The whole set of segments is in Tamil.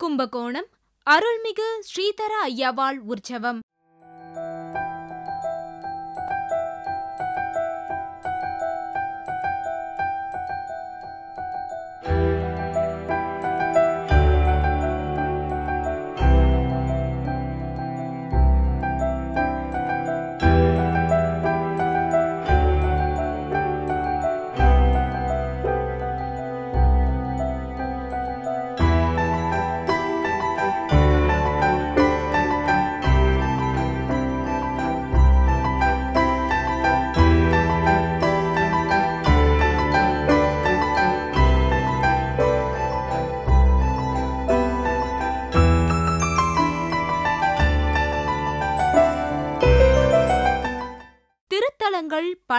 கும்பகோணம் அருள்மிகு ஸ்ரீதர ஐயாவாள் உற்சவம்.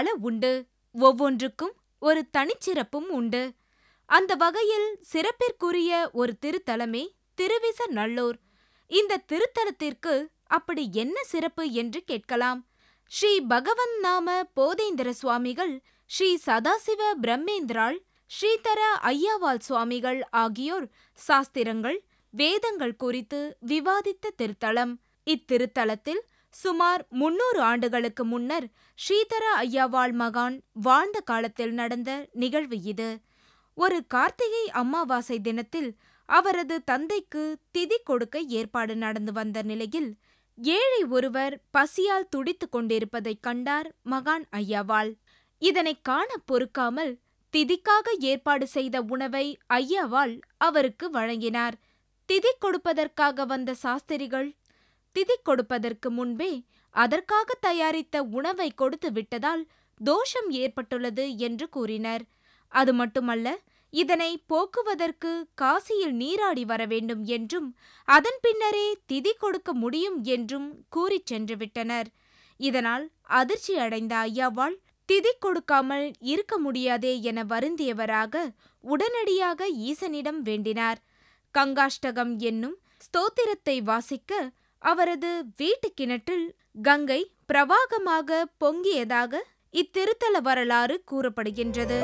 பல உண்டு. ஒவ்வொன்றுக்கும் ஒரு தனிச்சிறப்பும் உண்டு. அந்த வகையில் சிறப்பிற்குரிய ஒரு திருத்தலமே திருவிச நல்லூர் இந்த திருத்தலத்திற்கு அப்படி என்ன சிறப்பு என்று கேட்கலாம். ஸ்ரீ பகவன் நாம போதேந்திர சுவாமிகள் ஸ்ரீ சதாசிவ பிரம்மேந்திராள் ஸ்ரீதர ஐயாவால் சுவாமிகள் ஆகியோர் சாஸ்திரங்கள் வேதங்கள் குறித்து விவாதித்த திருத்தலம். இத்திருத்தலத்தில் சுமார் முன்னூறு ஆண்டுகளுக்கு முன்னர் ஸ்ரீதர ஐயாவாள் மகான் வாழ்ந்த காலத்தில் நடந்த நிகழ்வு இது. ஒரு கார்த்திகை அமாவாசை தினத்தில் அவரது தந்தைக்கு திதி கொடுக்க ஏற்பாடு நடந்து வந்த நிலையில் ஏழை ஒருவர் பசியால் துடித்துக் கொண்டிருப்பதைக் கண்டார் மகான் ஐயாவாள். இதனைக் காண பொறுக்காமல் திதிக்காக ஏற்பாடு செய்த உணவை ஐயாவாள் அவருக்கு வழங்கினார். திதி கொடுப்பதற்காக வந்த சாஸ்திரிகள் திதி கொடுப்பதற்கு முன்பே அதற்காக தயாரித்த உணவை கொடுத்து விட்டதால் தோஷம் ஏற்பட்டுள்ளது என்று கூறினர். அது மட்டுமல்ல இதனை போக்குவதற்கு காசியில் நீராடி வர வேண்டும் என்றும் அதன் பின்னரே திதி கொடுக்க முடியும் என்றும் கூறிச் சென்று விட்டனர். இதனால் அதிர்ச்சி அடைந்த ஐயாவாள் திதி கொடுக்காமல் இருக்க முடியாதே என வருந்தியவராக உடனடியாக ஈசனிடம் வேண்டினார். கங்காஷ்டகம் என்னும் ஸ்தோத்திரத்தை வாசிக்க அவரது வீட்டு கிணற்றில் கங்கை பிரவாகமாக பொங்கியதாக இத்திருத்தல வரலாறு கூறப்படுகின்றது.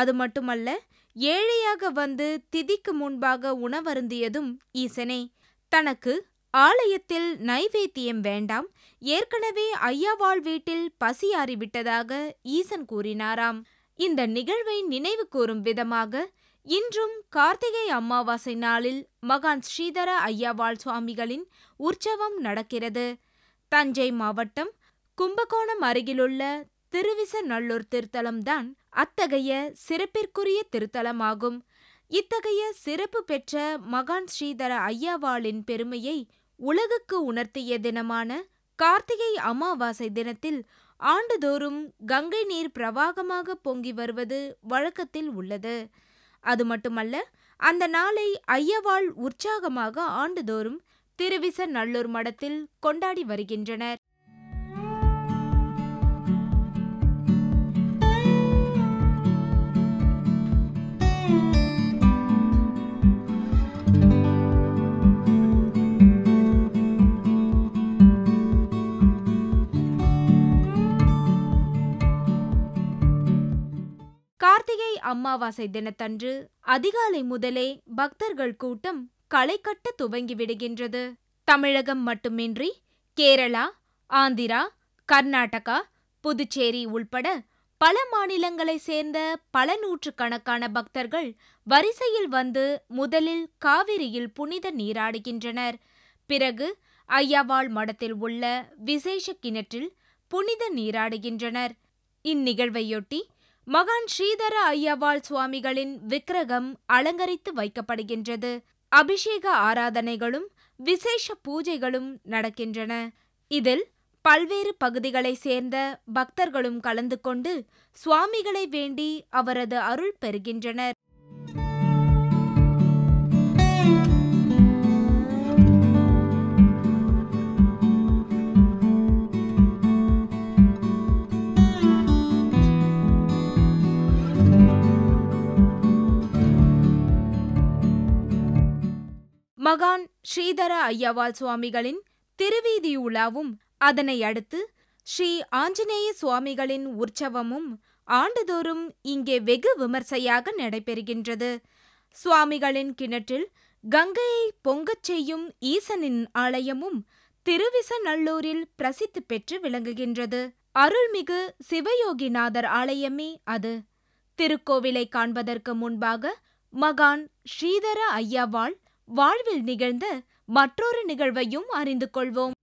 அது மட்டுமல்ல ஏழையாக வந்து திதிக்கு முன்பாக உணவருந்தியதும் ஈசனே தனக்கு ஆலயத்தில் நைவேத்தியம் வேண்டாம் ஏற்கனவே ஐயாவாள் வீட்டில் பசியாறிவிட்டதாக ஈசன் கூறினாராம். இந்த நிகழ்வை நினைவு கூறும் விதமாக இன்றும் கார்த்திகை அமாவாசை நாளில் மகான் ஸ்ரீதர ஐயாவாள் சுவாமிகளின் உற்சவம் நடக்கிறது. தஞ்சை மாவட்டம் கும்பகோணம் அருகிலுள்ள திருவிசநல்லூர் திருத்தலம்தான் அத்தகைய சிறப்பிற்குரிய திருத்தலமாகும். இத்தகைய சிறப்பு பெற்ற மகான் ஸ்ரீதர ஐயாவாளின் பெருமையை உலகுக்கு உணர்த்திய தினமான கார்த்திகை அமாவாசை தினத்தில் ஆண்டுதோறும் கங்கை நீர் பிரவாகமாக பொங்கி வருவது வழக்கத்தில் உள்ளது. அது மட்டுமல்ல அந்த நாளை ஐயவாள் உற்சாகமாக ஆண்டுதோறும் திருவிச நல்லூர் மடத்தில் கொண்டாடி வருகின்றனர். அமாவாசை தினத்தன்று அதிகாலை முதலே பக்தர்கள் கூட்டம் களை கட்ட துவங்கி விடுகின்றது. தமிழகம் மட்டுமின்றி கேரளா ஆந்திரா கர்நாடகா புதுச்சேரி உள்பட பல மாநிலங்களை சேர்ந்த பல நூற்றுக்கணக்கான பக்தர்கள் வரிசையில் வந்து முதலில் காவிரியில் புனித நீராடுகின்றனர். பிறகு ஐயாவாள் மடத்தில் உள்ள விசேஷ கிணற்றில் புனித நீராடுகின்றனர். இந்நிகழ்வையொட்டி மகான் ஸ்ரீதர ஐயாவாள் சுவாமிகளின் விக்கிரகம் அலங்கரித்து வைக்கப்படுகின்றது. அபிஷேக ஆராதனைகளும் விசேஷ பூஜைகளும் நடக்கின்றன. இதில் பல்வேறு பகுதிகளை சேர்ந்த பக்தர்களும் கலந்து கொண்டு சுவாமிகளை வேண்டி அவரது அருள் பெறுகின்றனர். மகான் ஸ்ரீதர ஐயாவால் சுவாமிகளின் திருவீதி உலாவும் அதனை அடுத்து ஸ்ரீ ஆஞ்சநேய சுவாமிகளின் உற்சவமும் ஆண்டுதோறும் இங்கே வெகு விமர்சையாக நடைபெறுகின்றது. சுவாமிகளின் கிணற்றில் கங்கையை பொங்கச் செய்யும் ஈசனின் ஆலயமும் திருவிசநல்லூரில் பிரசித்தி பெற்று விளங்குகின்றது. அருள்மிகு சிவயோகிநாதர் ஆலயமே அது. திருக்கோவிலை காண்பதற்கு முன்பாக மகான் ஸ்ரீதர ஐயாவாள் வாழ்வில் நிகழ்ந்த மற்றொரு நிகழ்வையும் அறிந்து கொள்வோம்.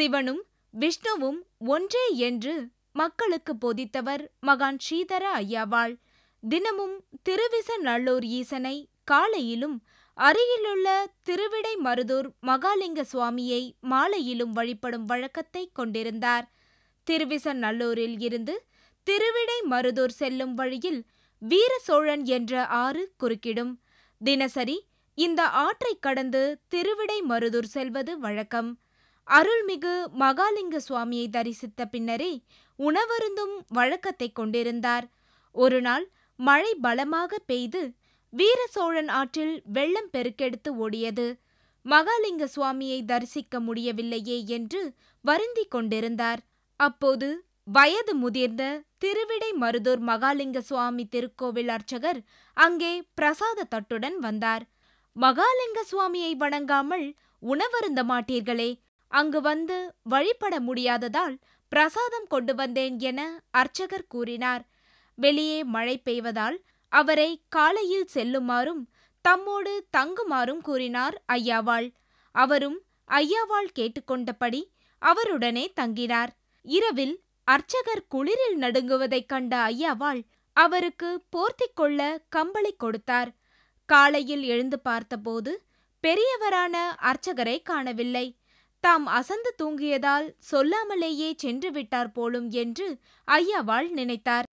சிவனும் விஷ்ணுவும் ஒன்றே என்று மக்களுக்கு போதித்தவர் மகான் ஸ்ரீதர ஐயாவாள். தினமும் திருவிச நல்லூர் ஈசனை காலையிலும் அருகிலுள்ள திருவிடை மருதூர் மகாலிங்க சுவாமியை மாலையிலும் வழிபடும் வழக்கத்தை கொண்டிருந்தார். திருவிச நல்லூரில் இருந்து திருவிடை மருதூர் செல்லும் வழியில் வீர சோழன் என்ற ஆறு குறுக்கிடும். தினசரி இந்த ஆற்றைக் கடந்து திருவிடை மருதூர் செல்வது வழக்கம். அருள்மிகு மகாலிங்க சுவாமியை தரிசித்த பின்னரே உணவருந்தும் வழக்கத்தை கொண்டிருந்தார். ஒருநாள் மழை பலமாக பெய்து வீர சோழன் ஆற்றில் வெள்ளம் பெருக்கெடுத்து ஓடியது. மகாலிங்க சுவாமியை தரிசிக்க முடியவில்லையே என்று வருந்திக் கொண்டிருந்தார். அப்போது வயது முதிர்ந்த திருவிடை மருதூர் மகாலிங்க சுவாமி திருக்கோவில் அர்ச்சகர் அங்கே பிரசாத தட்டுடன் வந்தார். மகாலிங்க சுவாமியை வணங்காமல் உணவருந்த மாட்டீர்களே அங்கு வந்து வழிபட முடியாததால் பிரசாதம் கொண்டு வந்தேன் என அர்ச்சகர் கூறினார். வெளியே மழை பெய்வதால் அவரை காலையில் செல்லுமாறும் தம்மோடு தங்குமாறும் கூறினார் ஐயாவாள். அவரும் ஐயாவாள் கேட்டுக்கொண்டபடி அவருடனே தங்கினார். இரவில் அர்ச்சகர் குளிரில் நடுங்குவதைக் கண்ட ஐயாவாள் அவருக்கு போர்த்திக் கொள்ள கம்பளி கொடுத்தார். காலையில் எழுந்து பார்த்தபோது பெரியவரான அர்ச்சகரை காணவில்லை. தாம் அசந்து தூங்கியதால் சொல்லாமலேயே சென்று விட்டார் போலும் என்று ஐயாவாள் நினைத்தார்.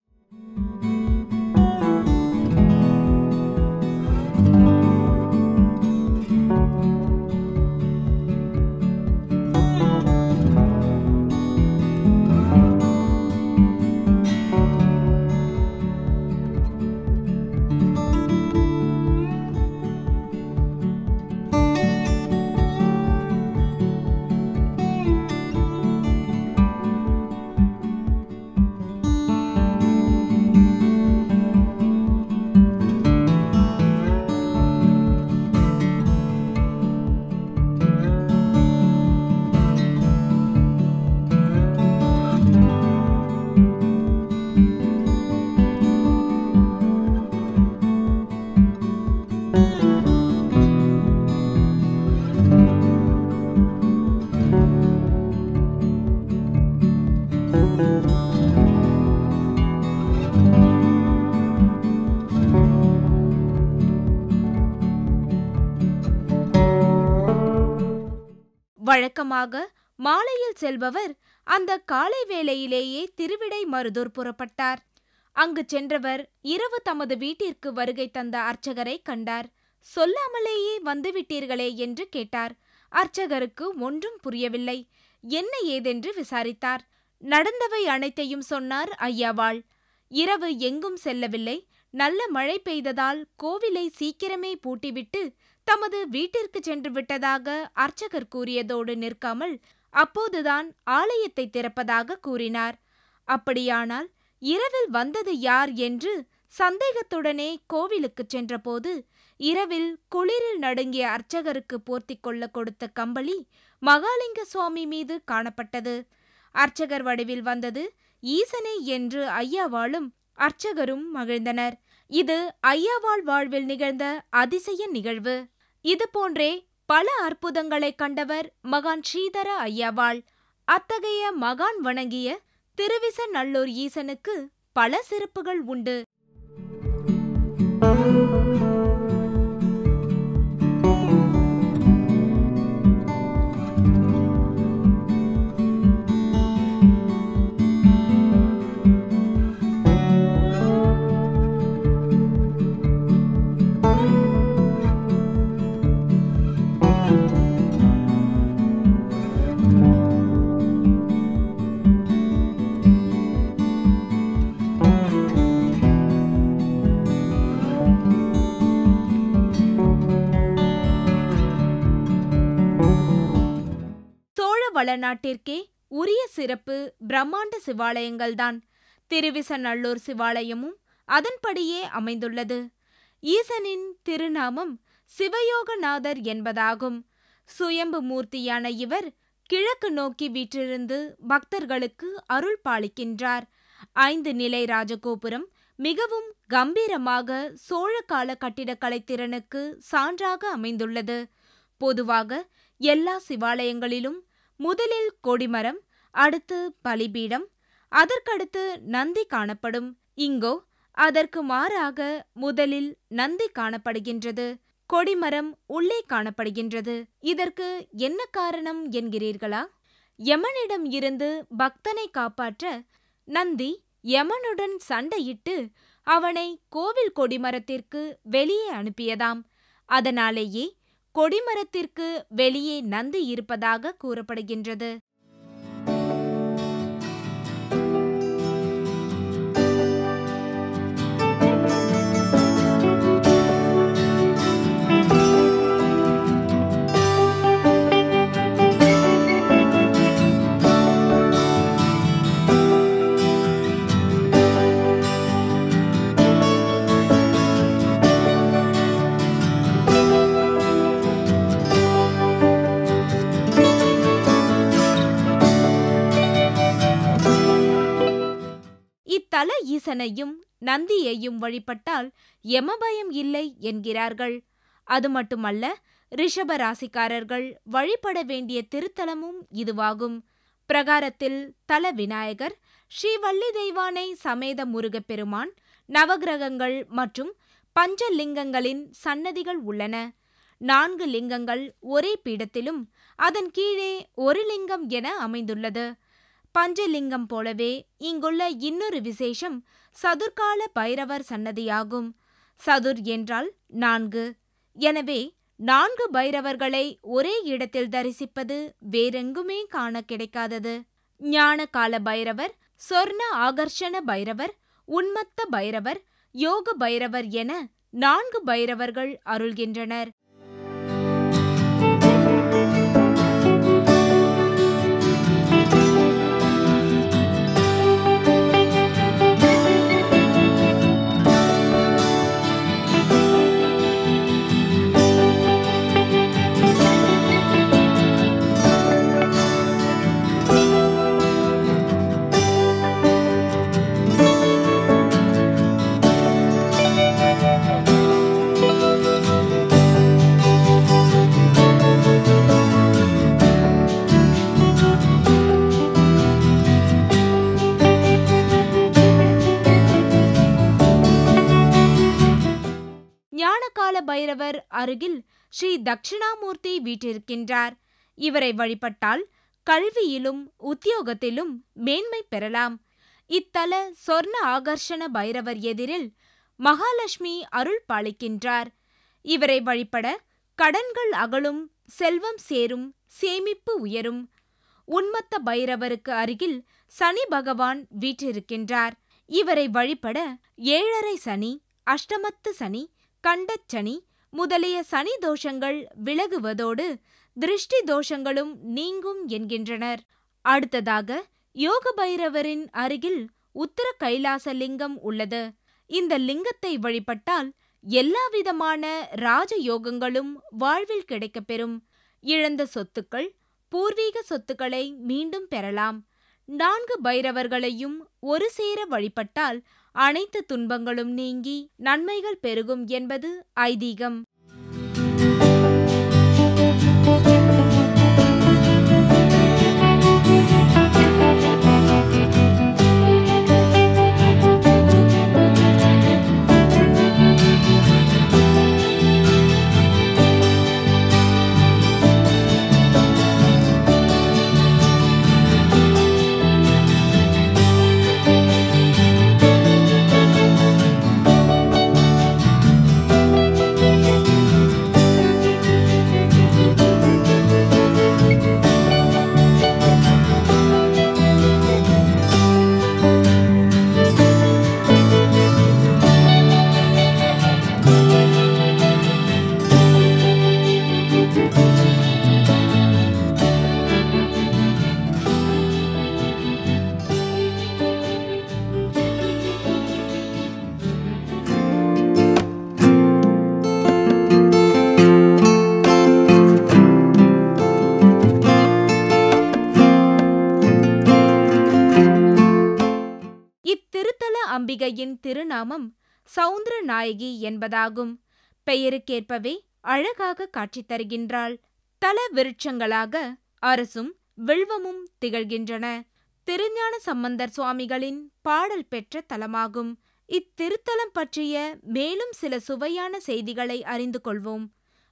வழக்கமாக மாலையில் செல்பவர் அந்த காலை வேளையிலேயே திருவிடை மருதூர் புறப்பட்டார். அங்கு சென்றவர் இரவு தமது வீட்டிற்கு வருகை தந்த அர்ச்சகரை கண்டார். சொல்லாமலேயே வந்துவிட்டீர்களே என்று கேட்டார். அர்ச்சகருக்கு ஒன்றும் புரியவில்லை. என்ன ஏதென்று விசாரித்தார். நடந்தவை அனைத்தையும் சொன்னார் ஐயாவாள். இரவு எங்கும் செல்லவில்லை. நல்ல மழை பெய்ததால் கோவிலை சீக்கிரமே பூட்டிவிட்டு தமது வீட்டிற்கு சென்று விட்டதாக அர்ச்சகர் கூறியதோடு நிற்காமல் அப்போதுதான் ஆலயத்தை திறப்பதாக கூறினார். அப்படியானால் இரவில் வந்தது யார் என்று சந்தேகத்துடனே கோவிலுக்குச் சென்றபோது இரவில் குளிரில் நடுங்கிய அர்ச்சகருக்கு போர்த்திக் கொள்ள கொடுத்த கம்பளி மகாலிங்க சுவாமி மீது காணப்பட்டது. அர்ச்சகர் வடிவில் வந்தது ஈசனே என்று ஐயாவாளும் அர்ச்சகரும் மகிழ்ந்தனர். இது ஐயாவாள் வாழ்வில் நிகழ்ந்த அதிசய நிகழ்வு. இது போன்றே பல அற்புதங்களை கண்டவர் மகான் ஸ்ரீதர ஐயாவாள். அத்தகைய மகான் வணங்கிய திருவிசநல்லூர் ஈசனுக்கு பல சிறப்புகள் உண்டு. வளநாட்டிற்கே உரிய சிறப்பு பிரம்மாண்ட சிவாலயங்கள்தான். திருவிசநல்லூர் சிவாலயமும் அதன்படியே அமைந்துள்ளது. ஈசனின் திருநாமம் சிவயோகநாதர் என்பதாகும். சுயம்பு மூர்த்தியான இவர் கிழக்கு நோக்கி வீற்றிருந்து பக்தர்களுக்கு அருள் பாலிக்கின்றார். ஐந்து நிலை ராஜகோபுரம் மிகவும் கம்பீரமாக சோழ கால கட்டிடக்கலை திறனுக்கு சான்றாக அமைந்துள்ளது. பொதுவாக எல்லா சிவாலயங்களிலும் முதலில் கொடிமரம் அடுத்து பலிபீடம் அதற்கடுத்து நந்தி காணப்படும். இங்கோ அதற்கு மாறாக முதலில் நந்தி காணப்படுகின்றது கொடிமரம் உள்ளே காணப்படுகின்றது. இதற்கு என்ன காரணம் என்கிறீர்களா? யமனிடம் இருந்து பக்தனை காப்பாற்ற நந்தி யமனுடன் சண்டையிட்டு அவனை கோவில் கொடிமரத்திற்கு வெளியே அனுப்பியதாம். அதனாலேயே கொடிமரத்திற்கு வெளியே நந்தி இருப்பதாக கூறப்படுகின்றது. ஈசனையும் நந்தியையும் வழிபட்டால் யமபயம் இல்லை என்கிறார்கள். அது மட்டுமல்ல ரிஷப ராசிக்காரர்கள் வழிபட வேண்டிய திருத்தலமும் இதுவாகும். பிரகாரத்தில் தல விநாயகர் ஸ்ரீ வள்ளி தெய்வானை சமேத முருகப்பெருமான் நவகிரகங்கள் மற்றும் பஞ்சலிங்கங்களின் சன்னதிகள் உள்ளன. நான்கு லிங்கங்கள் ஒரே பீடத்திலும் அதன் கீழே ஒரு லிங்கம் என அமைந்துள்ளது. பஞ்சலிங்கம் போலவே இங்குள்ள இன்னொரு விசேஷம் சதுர்கால பைரவர் சன்னதியாகும். சதுர் என்றால் நான்கு. எனவே நான்கு பைரவர்களை ஒரே இடத்தில் தரிசிப்பது வேறெங்குமே காண கிடைக்காதது. ஞான கால பைரவர் சொர்ண ஆகர்ஷண பைரவர் உன்மத்த பைரவர் யோக பைரவர் என நான்கு பைரவர்கள் அருள்கின்றனர். தட்சிணாமூர்த்தி வீற்றிருக்கின்றார் இவரை வழிபட்டால் கல்வியிலும் உத்தியோகத்திலும் மேன்மை பெறலாம். இத்தல சொர்ண ஆகர்ஷண பைரவர் எதிரில் மகாலட்சுமி அருள் பாலிக்கின்றார். இவரை வழிபட கடன்கள் அகலும் செல்வம் சேரும் சேமிப்பு உயரும். உன்மத்த பைரவருக்கு அருகில் சனி பகவான் வீற்றிருக்கின்றார். இவரை வழிபட ஏழரை சனி அஷ்டமத்து சனி கண்டச்சனி முதலிய சனி தோஷங்கள் விலகுவதோடு திருஷ்டி தோஷங்களும் நீங்கும் என்கின்றனர். அடுத்ததாக யோக பைரவரின் அருகில் உத்தர கைலாச லிங்கம் உள்ளது. இந்த லிங்கத்தை வழிபட்டால் எல்லாவிதமான ராஜ யோகங்களும் வாழ்வில் கிடைக்கப்பெறும் இழந்த சொத்துக்கள் பூர்வீக சொத்துக்களை மீண்டும் பெறலாம். நான்கு பைரவர்களையும் ஒரு சேர வழிபட்டால் அனைத்து துன்பங்களும் நீங்கி நன்மைகள் பெருகும் என்பது ஐதீகம். சவுந்தர நாயகி என்பதாகும். பெயருக்கேற்பவே அழகாக காட்சி தருகின்றாள். தல விருட்சங்களாக அரசும் வில்வமும் திகழ்கின்றன. திருஞான சம்பந்தர் சுவாமிகளின் பாடல் பெற்ற தலமாகும். இத்திருத்தலம் பற்றிய மேலும் சில சுவையான செய்திகளை அறிந்து கொள்வோம்.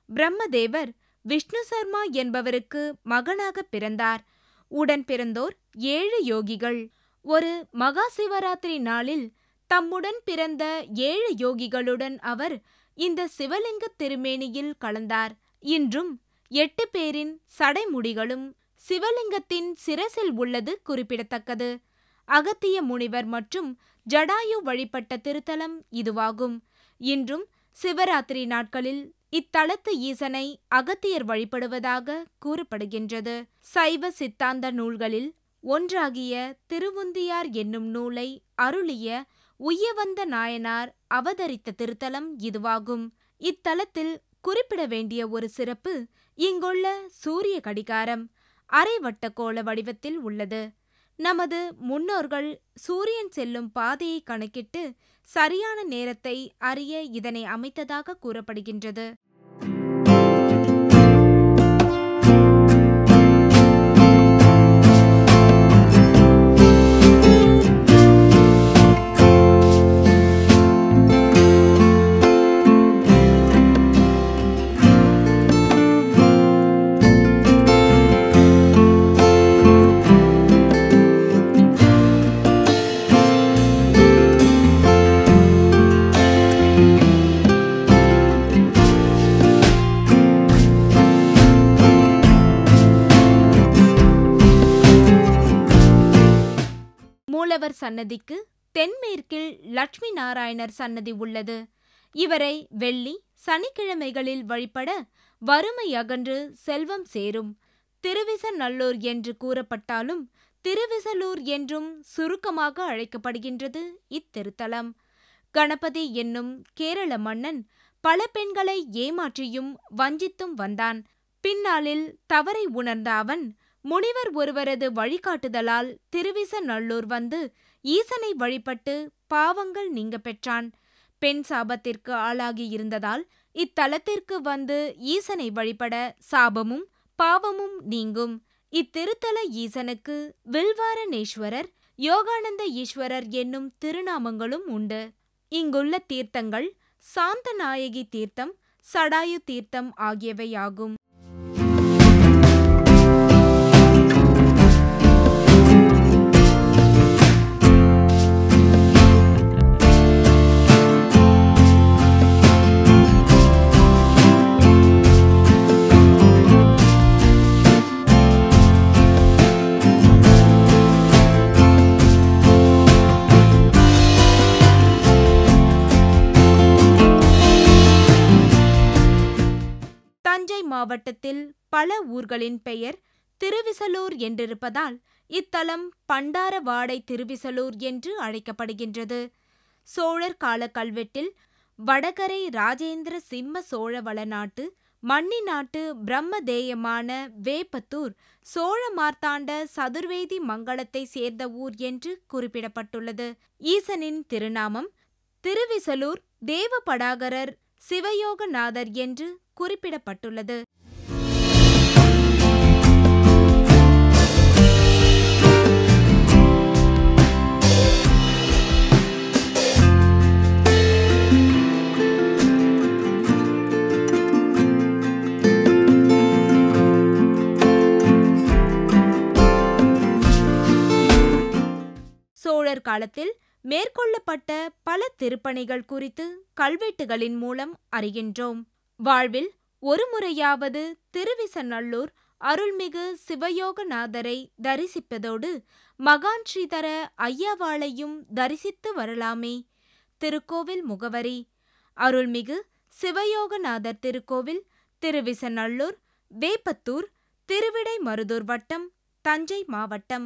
பிரம்மதேவர் விஷ்ணு சர்மா என்பவருக்கு மகனாக பிறந்தார். உடன் பிறந்தோர் ஏழு யோகிகள். ஒரு மகா சிவராத்திரி நாளில் தம்முடன் பிறந்த ஏழு யோகிகளுடன் அவர் இந்த சிவலிங்க திருமேனியில் கலந்தார். இன்றும் எட்டு பேரின் சடைமுடிகளும் சிவலிங்கத்தின் சிரசில் உள்ளது குறிப்பிடத்தக்கது. அகத்திய முனிவர் மற்றும் ஜடாயு வழிபட்ட திருத்தலம் இதுவாகும். இன்றும் சிவராத்திரி நாட்களில் இத்தலத்து ஈசனை அகத்தியர் வழிபடுவதாக கூறப்படுகின்றது. சைவ சித்தாந்த நூல்களில் ஒன்றாகிய திருவுந்தியார் என்னும் நூலை அருளிய உய்யவந்த நாயனார் அவதரித்த திருத்தலம் இதுவாகும். இத்தலத்தில் குறிப்பிட வேண்டிய ஒரு சிறப்பு இங்குள்ள சூரிய கடிகாரம் அரை வட்டக்கோள வடிவத்தில் உள்ளது. நமது முன்னோர்கள் சூரியன் செல்லும் பாதையை கணக்கிட்டு சரியான நேரத்தை அறிய இதனை அமைத்ததாக கூறப்படுகின்றது. சன்னதிக்கு தென்மேற்கில் லட்சுமி நாராயணர் சன்னதி உள்ளது. இவரை வெள்ளி சனிக்கிழமைகளில் வழிபட வறுமை அகன்று செல்வம் சேரும். திருவிசநல்லூர் என்று கூறப்பட்டாலும் திருவிசலூர் என்றும் சுருக்கமாக அழைக்கப்படுகின்றது இத்திருத்தலம். கணபதி என்னும் கேரள மன்னன் பல பெண்களை ஏமாற்றியும் வஞ்சித்தும் வந்தான். பின்னாளில் தவறை உணர்ந்த அவன் முனிவர் ஒருவரது வழிகாட்டுதலால் திருவிசநல்லூர் வந்து ஈசனை வழிபட்டு பாவங்கள் நீங்க பெற்றான். பெண் சாபத்திற்கு ஆளாகி இருந்ததால் இத்தலத்திற்கு வந்து ஈசனை வழிபட சாபமும் பாவமும் நீங்கும். இத்திருத்தல ஈசனுக்கு வில்வாரணேஸ்வரர் யோகானந்த ஈஸ்வரர் என்னும் திருநாமங்களும் உண்டு. இங்குள்ள தீர்த்தங்கள் சாந்தநாயகி தீர்த்தம் சடாயு தீர்த்தம் ஆகியவையாகும். மாவட்டத்தில் பல ஊர்களின் பெயர் திருவிசலூர் என்றிருப்பதால் இத்தலம் பண்டாரவாடை திருவிசலூர் என்று அழைக்கப்படுகின்றது. சோழர் கால கல்வெட்டில் வடகரை ராஜேந்திர சிம்ம சோழ வளநாட்டு மன்னி நாட்டு பிரம்மதேயமான வேப்பத்தூர் சோழ மார்த்தாண்ட சதுர்வேதி மங்களத்தை சேர்ந்த ஊர் என்று குறிப்பிடப்பட்டுள்ளது. ஈசனின் திருநாமம் திருவிசலூர் தேவபடாகரர் சிவயோகநாதர் என்று குறிப்பிடப்பட்டுள்ளது. காலத்தில் மேற்கொள்ளப்பட்ட பல திருப்பணிகள் குறித்து கல்வெட்டுகளின் மூலம் அறிகின்றோம். வாழ்வில் ஒருமுறையாவது திருவிசநல்லூர் அருள்மிகு சிவயோகநாதரை தரிசிப்பதோடு மகான் ஸ்ரீதர ஐயாவாளையும் தரிசித்து வரலாமே. திருக்கோவில் முகவரி அருள்மிகு சிவயோகநாதர் திருக்கோவில் திருவிசநல்லூர் வேப்பத்தூர் திருவிடைமருதூர் வட்டம் தஞ்சை மாவட்டம்.